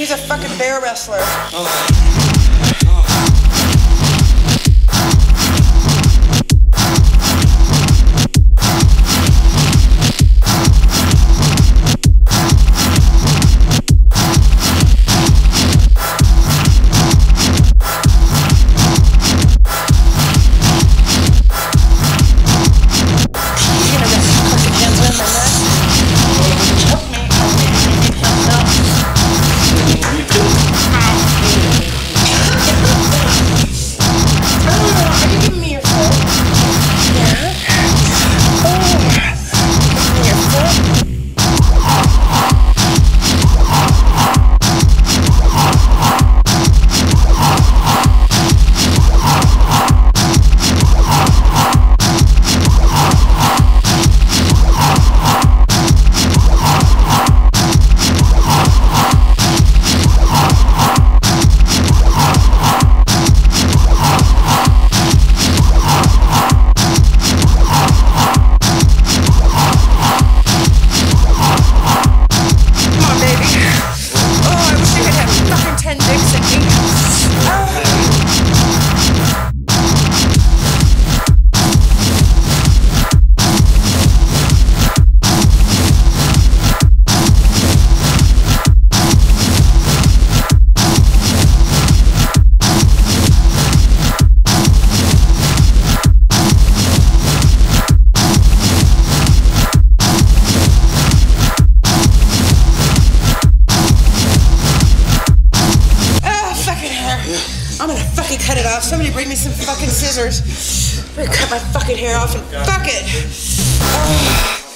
He's a fucking bear wrestler. You off. Somebody bring me some fucking scissors. I'm gonna cut my fucking hair off and fuck it. Ah.